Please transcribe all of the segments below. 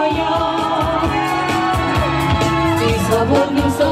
моя. Ты свободным солнцем.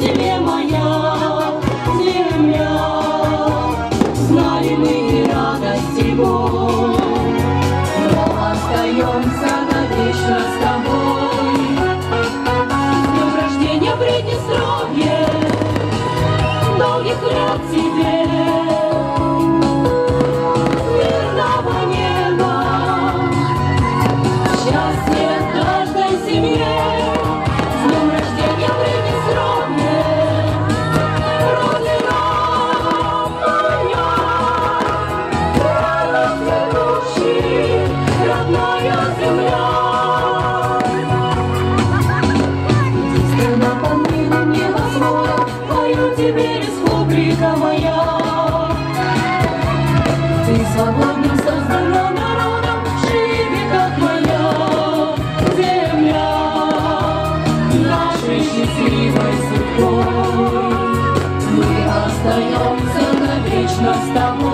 тебе моя земля. Знали мы и радость, и. Мы остаемся навечно с тобой.